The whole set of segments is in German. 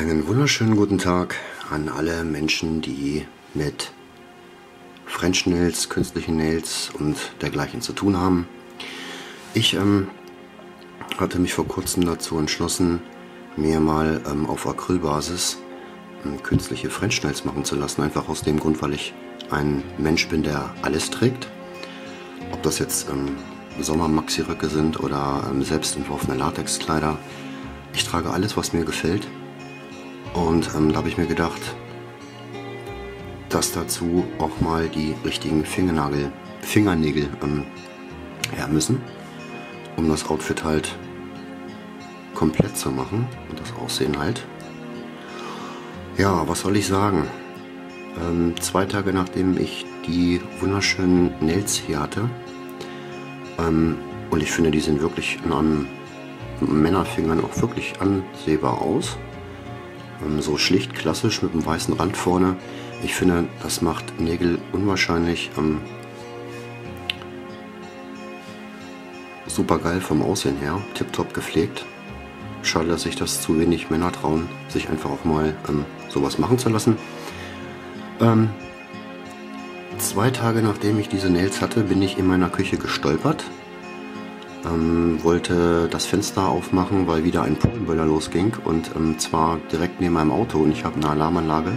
Einen wunderschönen guten Tag an alle Menschen, die mit French Nails, künstlichen Nails und dergleichen zu tun haben. Ich ähm, hatte mich vor kurzem dazu entschlossen, mir mal ähm, auf Acrylbasis ähm, künstliche French Nails machen zu lassen. Einfach aus dem Grund, weil ich ein Mensch bin, der alles trägt. Ob das jetzt ähm, Sommer-Maxi-Röcke sind oder ähm, selbst entworfene Latexkleider. Ich trage alles, was mir gefällt. Und ähm, da habe ich mir gedacht, dass dazu auch mal die richtigen Fingernagel, Fingernägel ähm, her müssen, um das Outfit halt komplett zu machen und das Aussehen halt. Ja, was soll ich sagen? Ähm, zwei Tage nachdem ich die wunderschönen Nails hier hatte, ähm, und ich finde, die sehen wirklich an Männerfingern auch wirklich ansehbar aus. Ähm, so schlicht, klassisch mit einem weißen Rand vorne. Ich finde, das macht Nägel unwahrscheinlich ähm, super geil vom Aussehen her. Tipptopp gepflegt. Schade, dass sich das zu wenig Männer trauen, sich einfach auch mal ähm, sowas machen zu lassen. Ähm, zwei Tage nachdem ich diese Nails hatte, bin ich in meiner Küche gestolpert ähm, wollte das Fenster aufmachen, weil wieder ein Polenböller losging und ähm, zwar direkt neben meinem Auto und ich habe eine Alarmanlage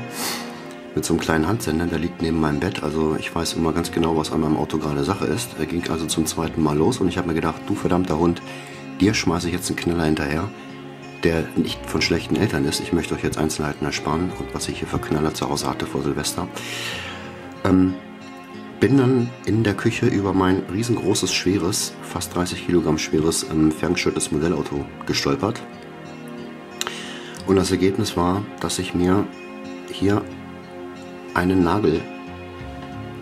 mit so einem kleinen Handsender, der liegt neben meinem Bett, also ich weiß immer ganz genau, was an meinem Auto gerade Sache ist. Er ging also zum zweiten Mal los und ich habe mir gedacht, du verdammter Hund, dir schmeiße ich jetzt einen Knaller hinterher, der nicht von schlechten Eltern ist. Ich möchte euch jetzt Einzelheiten ersparen und was ich hier für Knaller zu Hause hatte vor Silvester. Ähm, bin dann in der Küche über mein riesengroßes, schweres, fast 30 Kilogramm schweres ähm, ferngesteuertes Modellauto gestolpert. Und das Ergebnis war, dass ich mir hier einen Nagel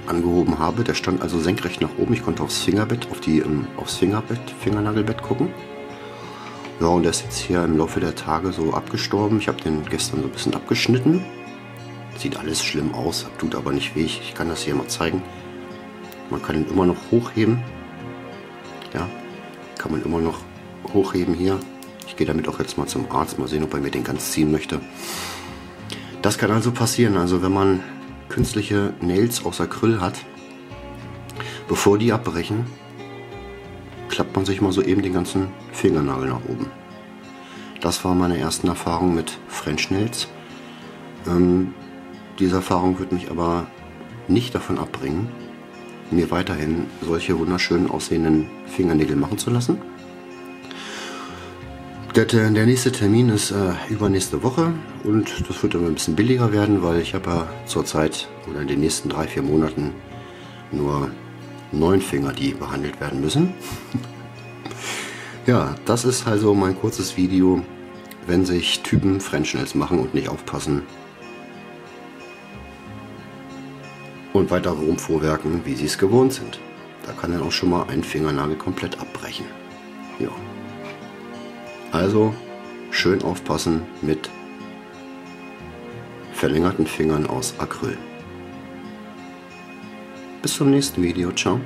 angehoben habe. Der stand also senkrecht nach oben. Ich konnte aufs Fingerbett, auf die, ähm, aufs Fingerbett, Fingernagelbett gucken. Ja, und der ist jetzt hier im Laufe der Tage so abgestorben. Ich habe den gestern so ein bisschen abgeschnitten. Sieht alles schlimm aus, tut aber nicht weh. Ich kann das hier mal zeigen. Man kann ihn immer noch hochheben. Ja, kann man immer noch hochheben hier. Ich gehe damit auch jetzt mal zum Arzt, mal sehen, ob er mir den ganz ziehen möchte. Das kann also passieren, also wenn man künstliche Nails aus Acryl hat, bevor die abbrechen, klappt man sich mal so eben den ganzen Fingernagel nach oben. Das war meine ersten Erfahrung mit French Nails. Ähm, diese Erfahrung wird mich aber nicht davon abbringen, mir weiterhin solche wunderschön aussehenden Fingernägel machen zu lassen. Der, der nächste Termin ist äh, übernächste Woche und das wird dann ein bisschen billiger werden, weil ich habe ja zurzeit oder in den nächsten drei, vier Monaten nur neun Finger, die behandelt werden müssen. ja, das ist also mein kurzes Video, wenn sich Typen French Nails machen und nicht aufpassen, und weiter rumvorwerken, wie sie es gewohnt sind. Da kann dann auch schon mal ein Fingernagel komplett abbrechen. Ja. Also schön aufpassen mit verlängerten Fingern aus Acryl. Bis zum nächsten Video. Ciao.